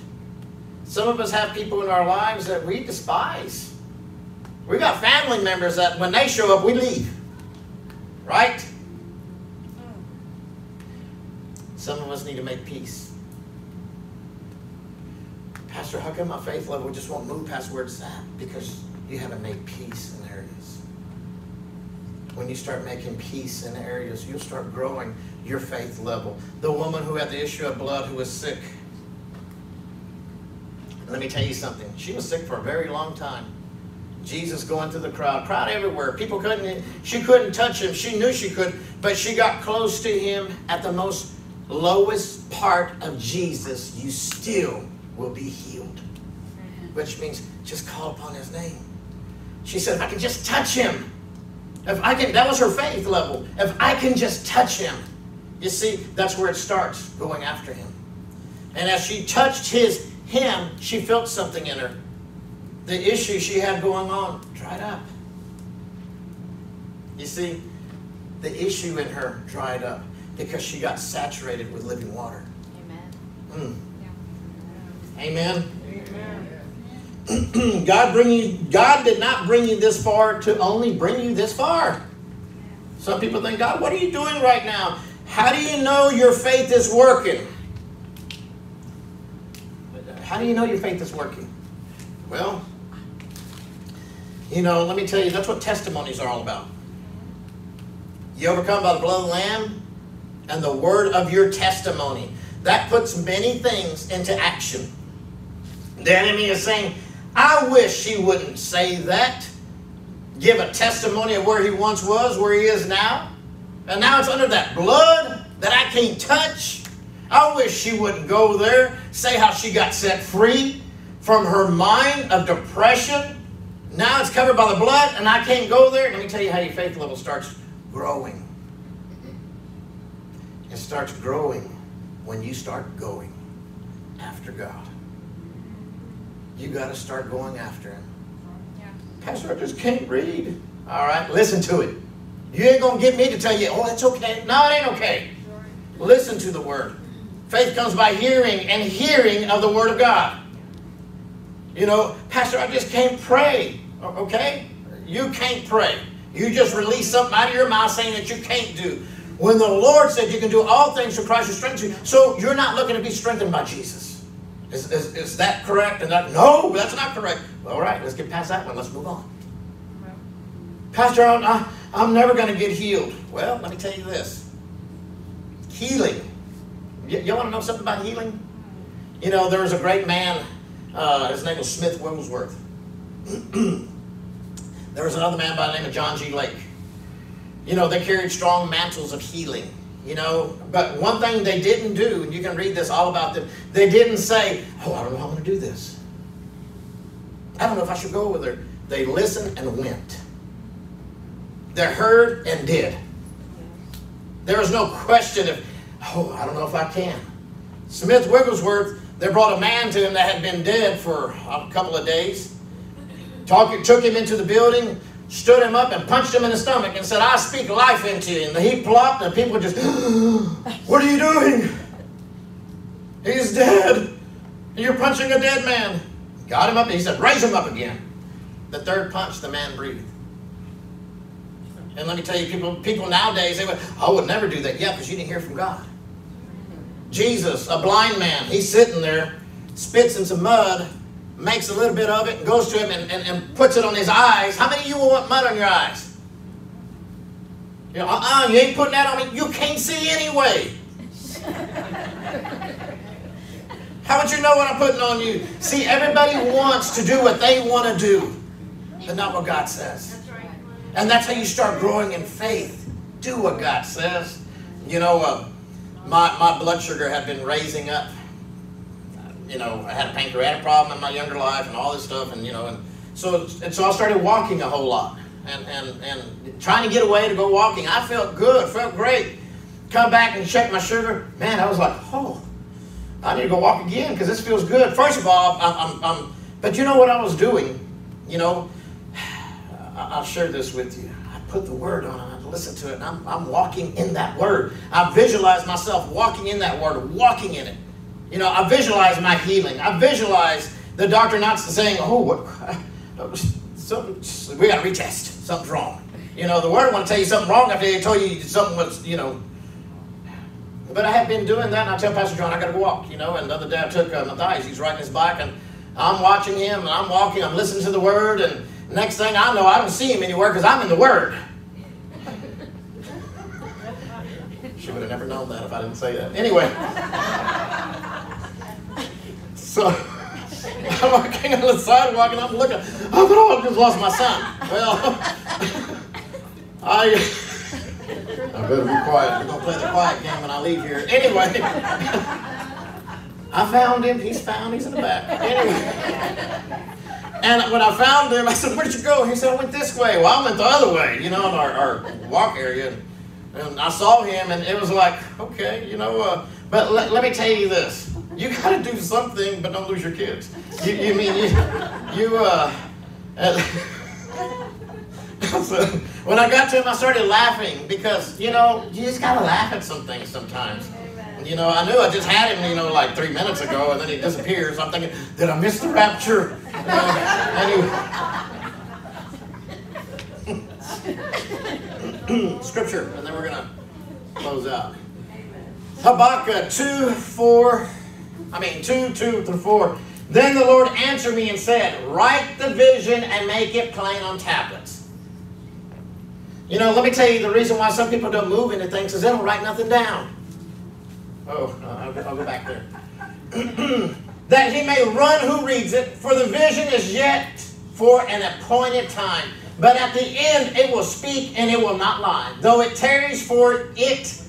Some of us have people in our lives that we despise. We got family members that when they show up, we leave. Right? Some of us need to make peace. Pastor, how come my faith level just won't move past where it's at? Because you haven't made peace. When you start making peace in areas, you'll start growing your faith level. The woman who had the issue of blood who was sick. Let me tell you something. She was sick for a very long time. Jesus going through the crowd, crowd everywhere. People couldn't, she couldn't touch him. She knew she could, but she got close to him at the most lowest part of Jesus, you still will be healed. Mm-hmm. Which means just call upon his name. She said, if I can just touch him, if I can, that was her faith level. If I can just touch him, you see, that's where it starts, going after him. And as she touched his him, she felt something in her. The issue she had going on dried up. You see, the issue in her dried up because she got saturated with living water. Amen. Mm. Amen. Amen. God bring you God did not bring you this far to only bring you this far. Some people think, God, what are you doing right now? How do you know your faith is working? How do you know your faith is working? Well, you know, let me tell you, that's what testimonies are all about. You overcome by the blood of the Lamb and the word of your testimony. That puts many things into action. The enemy is saying, I wish he wouldn't say that. Give a testimony of where he once was, where he is now. And now it's under that blood that I can't touch. I wish she wouldn't go there, say how she got set free from her mind of depression. Now it's covered by the blood, and I can't go there. Let me tell you how your faith level starts growing. It starts growing when you start going after God. You got to start going after Him. Pastor, I just can't read. All right, listen to it. You ain't going to get me to tell you, oh, that's okay. No, it ain't okay. Listen to the Word. Faith comes by hearing, and hearing of the Word of God. You know, Pastor, I just can't pray. Okay? You can't pray. You just release something out of your mouth saying that you can't do. When the Lord said you can do all things through Christ who strengthens you, so you're not looking to be strengthened by Jesus. Is, is, is that correct? And that, no, that's not correct. All right, let's get past that one. Let's move on. Pastor, I'm, I'm never going to get healed. Well, let me tell you this. Healing you, you want to know something about healing? You know, there was a great man, uh, his name was Smith Wigglesworth. there was another man by the name of John G. Lake. You know, they carried strong mantles of healing. You know, but one thing they didn't do, and you can read this all about them, they didn't say, Oh, I don't know how I'm going to do this. I don't know if I should go with her. They listened and went. They heard and did. There was no question of, Oh, I don't know if I can. Smith Wigglesworth, they brought a man to him that had been dead for a couple of days. Talk, took him into the building, stood him up, and punched him in the stomach and said, I speak life into you. And he plopped, and people just, What are you doing? He's dead. You're punching a dead man. Got him up, and he said, Raise him up again. The third punch, the man breathed. And let me tell you, people, people nowadays, they would, I would never do that. Yeah, because you didn't hear from God. Jesus, a blind man, he's sitting there, spits in some mud, makes a little bit of it, and goes to him and, and, and puts it on his eyes. How many of you will want mud on your eyes? You know, uh-uh, you ain't putting that on me. You can't see anyway. How would you know what I'm putting on you? See, everybody wants to do what they want to do, but not what God says. And that's how you start growing in faith. Do what God says. You know, uh, my, my blood sugar had been raising up. You know, I had a pancreatic problem in my younger life and all this stuff, and you know, and so and so I started walking a whole lot and and and trying to get away to go walking. I felt good, felt great. Come back and check my sugar, man. I was like, oh, I need to go walk again because this feels good. First of all, I'm, I'm, I'm, but you know what I was doing? You know, I'll share this with you I put the word on and I listen to it and I'm, I'm walking in that word. I visualize myself walking in that word, walking in it. You know, I visualize my healing. I visualize the doctor not saying, oh, what, something, we got to retest. Something's wrong. You know, the word want to tell you something wrong after they told you something was, you know. But I have been doing that and I tell Pastor John, I got to walk, you know. And the other day I took uh, Matthias, he's riding his bike and I'm watching him and I'm walking, I'm listening to the word and Next thing I know, I don't see him anywhere because I'm in the Word. she would have never known that if I didn't say that. Anyway. so I'm walking on the sidewalk and I'm looking. Oh, but I just lost my son. Well, I. better be quiet. We're gonna play the quiet game when I leave here. Anyway, I found him. He's found. He's in the back. Anyway, and when I found him, I said, "Where'd you go?" He said, "I went this way." Well, I went the other way, you know, in our, our walk area. And I saw him, and it was like, okay, you know. Uh, but let, let me tell you this: you got to do something, but don't lose your kids. You, you mean you, you uh. so when I got to him, I started laughing because you know you just gotta laugh at some things sometimes. You know, I knew I just had him, you know, like three minutes ago, and then he disappears. I'm thinking, did I miss the rapture? Uh, anyway. Scripture, and then we're gonna close out. Habakkuk 2, 4, I mean 2, 2 through 4. Then the Lord answered me and said, Write the vision and make it plain on tablets. You know, let me tell you the reason why some people don't move into things is they don't write nothing down. Oh, I'll, I'll go back there. that he may run who reads it, for the vision is yet for an appointed time. But at the end it will speak and it will not lie. Though it tarries for it,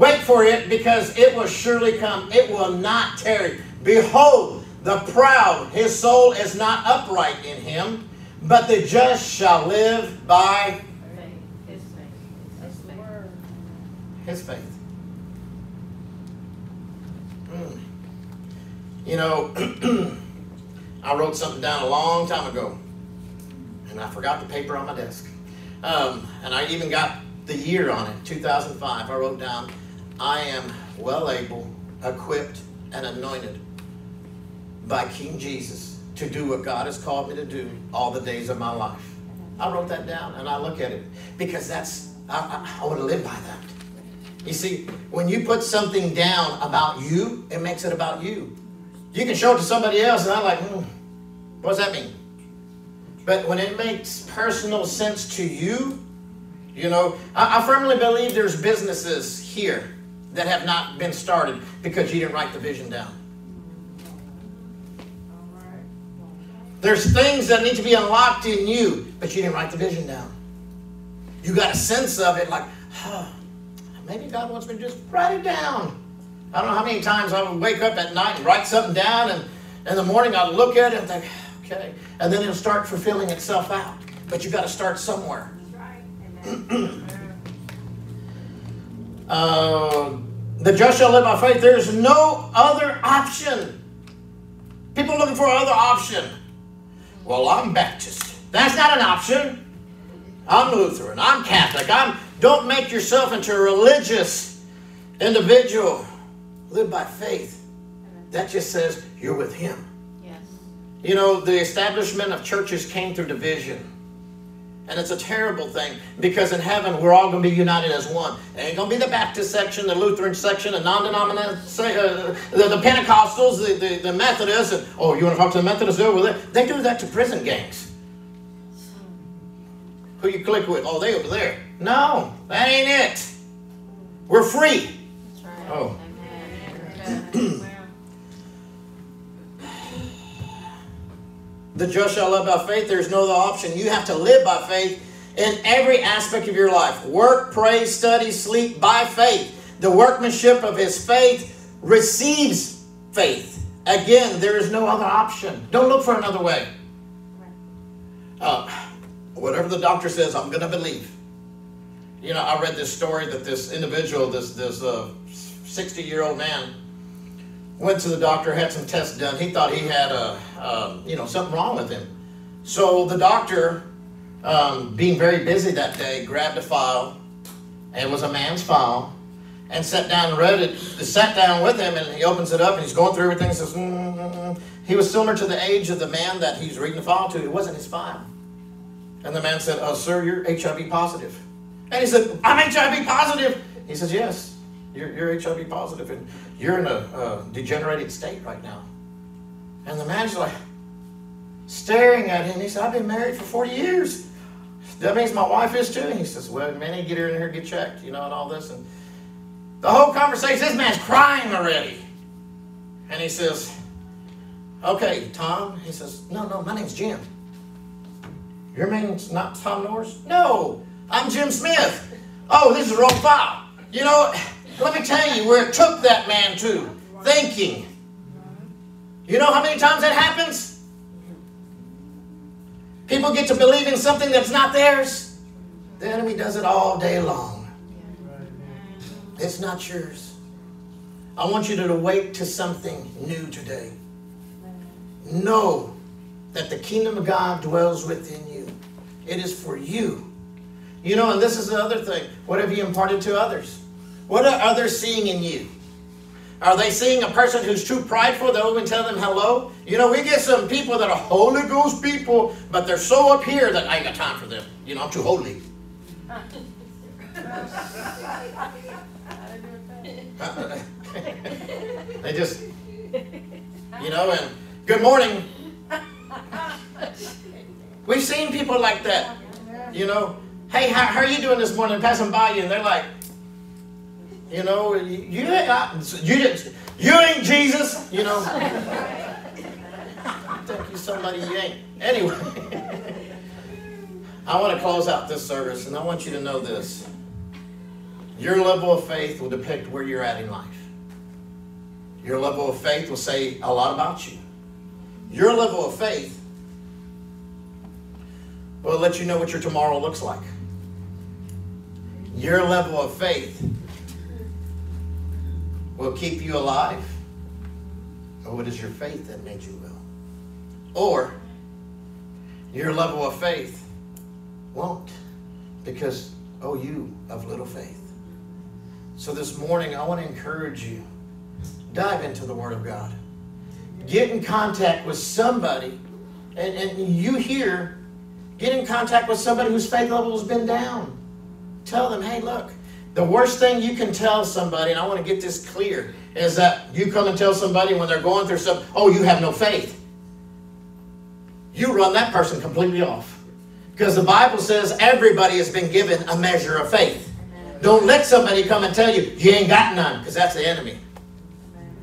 wait for it, because it will surely come. It will not tarry. Behold, the proud, his soul is not upright in him, but the just shall live by His faith. His faith. his faith. Mm. You know, I wrote something down a long time ago, and I forgot the paper on my desk. Um, and I even got the year on it, 2005. I wrote down, I am well able, equipped, and anointed by King Jesus to do what God has called me to do all the days of my life. I wrote that down and I look at it because that's, I, I, I want to live by that. You see, when you put something down about you, it makes it about you. You can show it to somebody else and I'm like, hmm, what does that mean? But when it makes personal sense to you, you know, I, I firmly believe there's businesses here that have not been started because you didn't write the vision down. There's things that need to be unlocked in you, but you didn't write the vision down. You got a sense of it like, huh, maybe God wants me to just write it down. I don't know how many times I would wake up at night and write something down, and in the morning I'd look at it and think, okay. And then it'll start fulfilling itself out. But you got to start somewhere. uh, the just shall live by faith. There's no other option. People looking for another option. Well, I'm Baptist. That's not an option. I'm Lutheran. I'm Catholic. I'm don't make yourself into a religious individual. Live by faith. That just says you're with him. Yes. You know, the establishment of churches came through division. And it's a terrible thing because in heaven we're all going to be united as one. It ain't going to be the Baptist section, the Lutheran section, the non-denominational, uh, the, the Pentecostals, the, the, the Methodists. And, oh, you want to talk to the Methodists over there? They do that to prison gangs. Who you click with? Oh, they over there. No, that ain't it. We're free. That's right. Oh. The just shall live by faith. There's no other option. You have to live by faith in every aspect of your life work, pray, study, sleep by faith. The workmanship of his faith receives faith. Again, there is no other option. Don't look for another way. Uh, whatever the doctor says, I'm going to believe. You know, I read this story that this individual, this this 60 uh, year old man, went to the doctor, had some tests done. He thought he had a, um, you know, something wrong with him. So the doctor, um, being very busy that day, grabbed a file. And it was a man's file, and sat down and read it. Sat down with him, and he opens it up, and he's going through everything. Says, mm-hmm. he was similar to the age of the man that he's reading the file to. It wasn't his file. And the man said, "Oh, sir, you're HIV positive." And he said, "I'm HIV positive." He says, "Yes, you're, you're HIV positive, and you're in a uh, degenerated state right now. And the man's like staring at him. He said, I've been married for 40 years. That means my wife is too. And he says, Well, Manny, get her in here, get checked, you know, and all this. And the whole conversation, this man's crying already. And he says, Okay, Tom. He says, No, no, my name's Jim. Your name's not Tom Norris? No, I'm Jim Smith. Oh, this is the wrong file. You know, let me tell you where it took that man to thinking. You know how many times that happens? People get to believe in something that's not theirs. The enemy does it all day long. It's not yours. I want you to awake to something new today. Know that the kingdom of God dwells within you. It is for you. You know, and this is the other thing. What have you imparted to others? What are others seeing in you? Are they seeing a person who's too prideful that even tell them hello? You know, we get some people that are Holy Ghost people, but they're so up here that I ain't got time for them. You know, I'm too holy. they just, you know, and good morning. We've seen people like that. You know, hey, how, how are you doing this morning? Passing by you, and they're like, you know, you you, you, you ain't Jesus. You know, think you somebody you ain't. Anyway, I want to close out this service, and I want you to know this. Your level of faith will depict where you're at in life. Your level of faith will say a lot about you. Your level of faith will let you know what your tomorrow looks like. Your level of faith will keep you alive. Or what is your faith that made you well? Or your level of faith won't because, oh, you of little faith. So this morning, I want to encourage you dive into the Word of God. Get in contact with somebody, and, and you here, get in contact with somebody whose faith level has been down. Tell them, hey, look, the worst thing you can tell somebody, and I want to get this clear, is that you come and tell somebody when they're going through something, oh, you have no faith. You run that person completely off. Because the Bible says everybody has been given a measure of faith. Don't let somebody come and tell you, you ain't got none, because that's the enemy.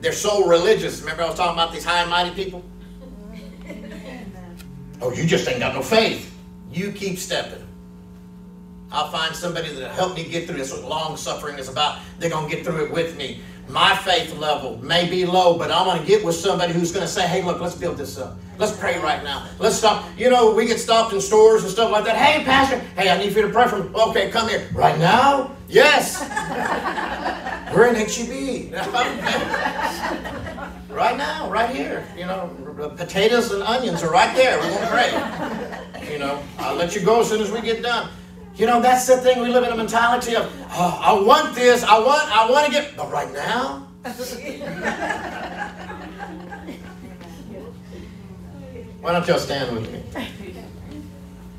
They're so religious. Remember I was talking about these high and mighty people? Oh, you just ain't got no faith. You keep stepping. I'll find somebody that'll help me get through this. What long suffering is about. They're going to get through it with me. My faith level may be low, but I'm going to get with somebody who's going to say, hey, look, let's build this up. Let's pray right now. Let's stop. You know, we get stopped in stores and stuff like that. Hey, Pastor, hey, I need you to pray for me. Okay, come here. Right now? Yes. We're in HEB. right now, right here. You know, potatoes and onions are right there. We're going to pray. You know, I'll let you go as soon as we get done. You know, that's the thing. We live in a mentality of, oh, I want this, I want, I want to get, but right now. Why don't y'all stand with me?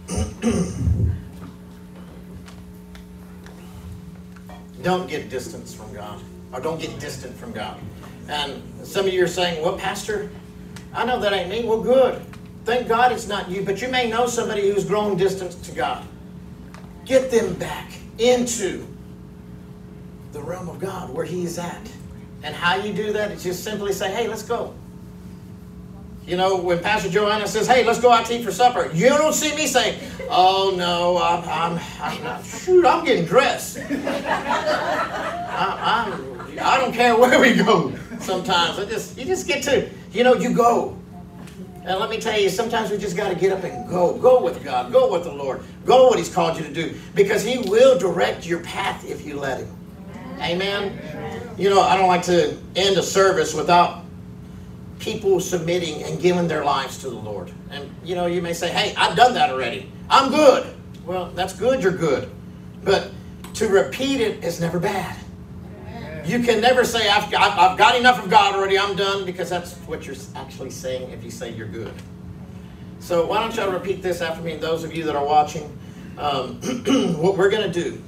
don't get distance from God, or don't get distant from God. And some of you are saying, "Well, Pastor, I know that ain't me." Well, good. Thank God it's not you, but you may know somebody who's grown distant to God. Get them back into the realm of God where He is at. And how you do that is just simply say, hey, let's go. You know, when Pastor Johana says, hey, let's go out to eat for supper, you don't see me saying, oh, no, I'm, I'm, I'm not, shoot, I'm getting dressed. I, I'm, I don't care where we go sometimes. I just, you just get to, you know, you go. And let me tell you, sometimes we just got to get up and go. Go with God. Go with the Lord. Go what He's called you to do. Because He will direct your path if you let Him. Amen. You know, I don't like to end a service without people submitting and giving their lives to the Lord. And, you know, you may say, hey, I've done that already. I'm good. Well, that's good. You're good. But to repeat it is never bad. You can never say, I've got, I've got enough of God already, I'm done, because that's what you're actually saying if you say you're good. So why don't y'all repeat this after me, those of you that are watching. Um, what we're going to do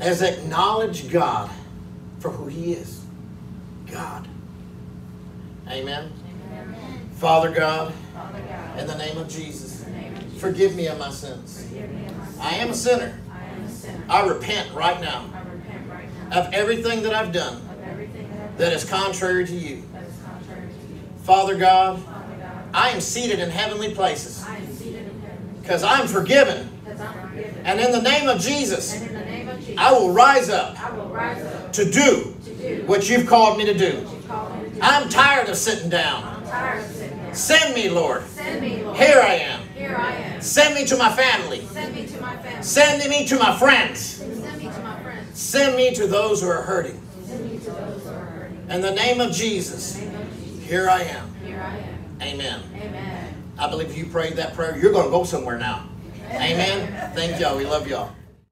is acknowledge God for who He is. God. Amen. Amen. Father, God, Father God, in the name of Jesus, name of Jesus forgive me of my sins. Me of my sins. I, am I, am a sinner. I repent right now of everything that I've done that is contrary to you. Father God, I am seated in heavenly places because I'm forgiven. And in the name of Jesus. I will rise up I will rise up to do what you've called me to do. what you call me to do. I'm tired of sitting down. I'm tired of sitting down. Send me, Lord. Send me, Lord. Here I am. Here I am. Send me to my family. Send me to my family. Send me to my friends. Send me to my friends. Send me to those who are hurting. Send me to those who are hurting. In the name of Jesus, In the name of Jesus. here I am. Here I am. Amen. Amen. I believe if you prayed that prayer, you're going to go somewhere now. Amen. Thank y'all. We love y'all.